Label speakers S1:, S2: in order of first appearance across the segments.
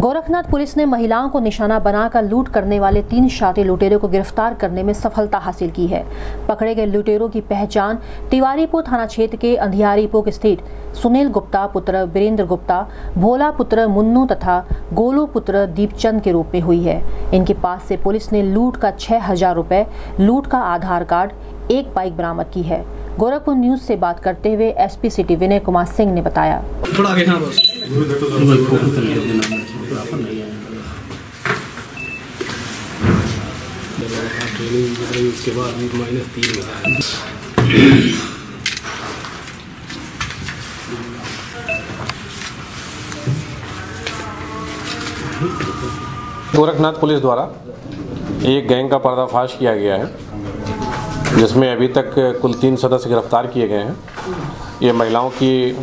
S1: Gorakhnath police ने महिलाओं को निशाना बनाकर लूट करने वाले तीन शातिर लुटेरों को गिरफ़्तार करने में सफलता हासिल की है। पकड़े गए लुटेरों की पहचान तिवारीपुर थाना क्षेत्र के अंधियारीपुर स्थित सुनील गुप्ता पुत्र वीरेंद्र गुप्ता भोला पुत्र मुन्नू तथा गोलू पुत्र दीपचंद के रूप में हुई है। इनके पास से पुलिस ने लूट का छह हज़ार रुपए लूट का आधार कार्ड एक बाइक बरामद की है। गोरखपुर न्यूज़ से बात करते हुए एसपी सिटी विनय कुमार सिंह ने बताया।
S2: उसके बाद भी माइनस तीन
S3: गोरखनाथ पुलिस द्वारा एक गैंग का पर्दाफाश किया गया है जिसमें अभी तक कुल तीन सदस्य गिरफ़्तार किए गए हैं। ये महिलाओं की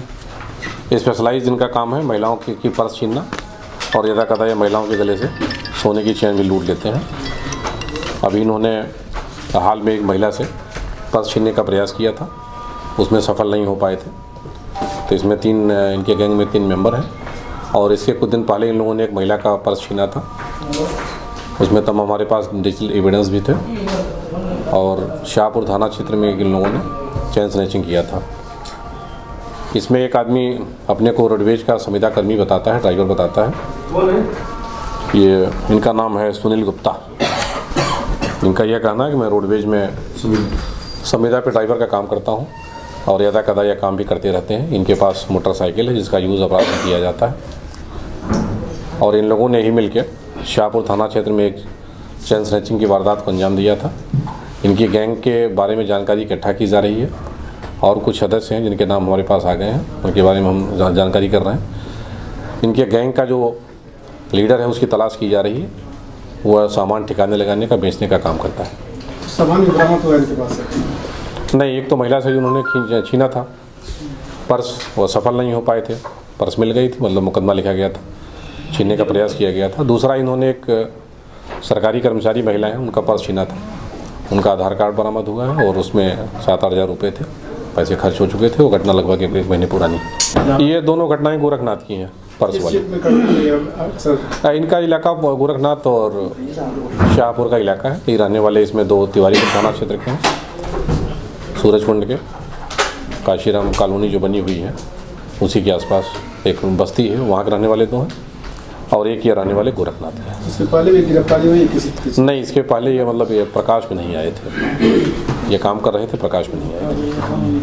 S3: स्पेशलाइज जिनका काम है महिलाओं की, की पर्स छीनना। और यदा कदा ये महिलाओं के गले से। सोने की चैन भी लूट लेते हैं। अभी इन्होंने हाल में एक महिला से पर्स छीनने का प्रयास किया था। उसमें सफल नहीं हो पाए थे। तो इसमें तीन, इनके गैंग में तीन मेंबर हैं। और इसके कुछ दिन पहले इन लोगों ने एक महिला का पर्स छीना था। उसमें तब हमारे पास डिजिटल एविडेंस भी थे। और शाहपुर थाना क्षेत्र में इन लोगों ने चैन स्नैचिंग किया था। इसमें एक आदमी अपने को रोडवेज़ का संविदा कर्मी बताता है ड्राइवर बताता है। ये इनका नाम है सुनील गुप्ता। इनका यह कहना है कि मैं रोडवेज़ में संविदा पे ड्राइवर का काम करता हूँ और यदा कदा यह काम भी करते रहते हैं। इनके पास मोटरसाइकिल है जिसका यूज़ अपराध में किया जाता है। और इन लोगों ने ही मिलकर शाहपुर थाना क्षेत्र में एक चैन स्नैचिंग की वारदात को अंजाम दिया था। इनकी गैंग के बारे में जानकारी इकट्ठा की जा रही है। और कुछ सदस्य हैं जिनके नाम हमारे पास आ गए हैं उनके बारे में हम जानकारी कर रहे हैं। इनके गैंग का जो लीडर है उसकी तलाश की जा रही है। वह सामान ठिकाने लगाने का बेचने का काम करता है।
S4: सामान इनके पास से
S3: नहीं एक तो महिला से उन्होंने छीना था। पर्स वह सफल नहीं हो पाए थे। पर्स मिल गई थी मतलब मुकदमा लिखा गया था। छीनने का प्रयास किया गया था। दूसरा इन्होंने एक सरकारी कर्मचारी महिला है उनका पर्स छीना था। उनका आधार कार्ड बरामद हुआ है और उसमें सात आठ हज़ार रुपये थे। पैसे खर्च हो चुके थे वो घटना लगभग एक महीने पुरानी। ये दोनों घटनाएँ गोरखनाथ की हैं पर्स वाली।
S4: हैं?
S3: इनका इलाका गोरखनाथ और शाहपुर का इलाका है। ये रहने वाले इसमें दो तिवारी के थाना क्षेत्र के हैं सूरजकुंड के। काशीराम कॉलोनी जो बनी हुई है उसी के आसपास एक बस्ती है वहाँ के रहने वाले दो हैं और एक ये रहने वाले गोरखनाथ हैं।
S4: इससे पहले भी गिरफ्तारी हुई किसी किसी
S3: नहीं इसके पहले ये मतलब ये प्रकाश में नहीं आए थे। ये काम कर रहे थे प्रकाश में नहीं आए थे।